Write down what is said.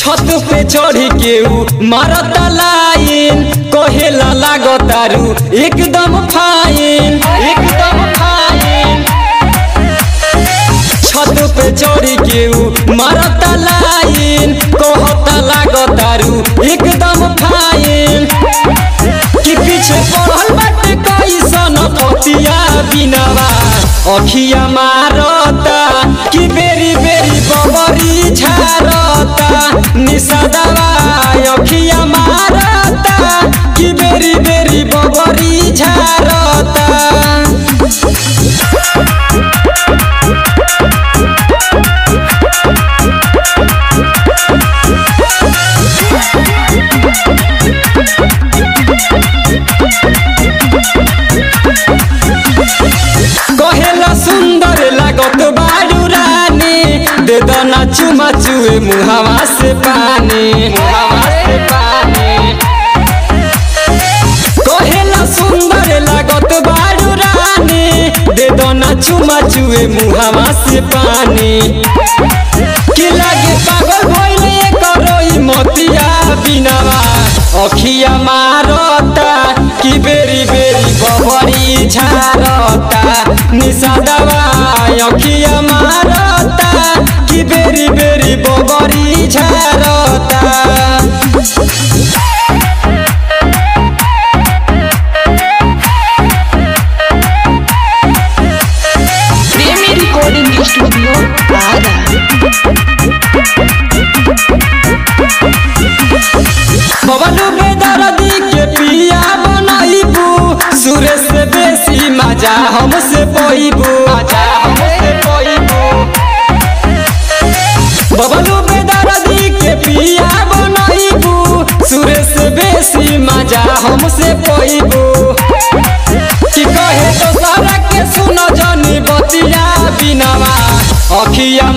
छत पे चढ़ के मारा अखिया मारता कि बेरी बेरी बबरी झारता। निषादवा अखिया मारता कि बेरी बेरी बबरी झारता। मुहावा से पानी मुहावा से पानी कहेला सुंदर लागत मुहावा से पानी कि लागे पागल भइले करई मतिया बिनावा अखिया मारता कि बेरी बेरी बबरी झारता निषादवा अखिया मारता बेरी बेरी बबरी झारता। रिकॉर्डिंग स्टूडियो के पिया सुरेश से बेसी मज़ा हमसे पइबू। बेसी मज़ा हमसे पैबो कि कहे तो सारा के सुन जनी बतिया बिनवा अखिया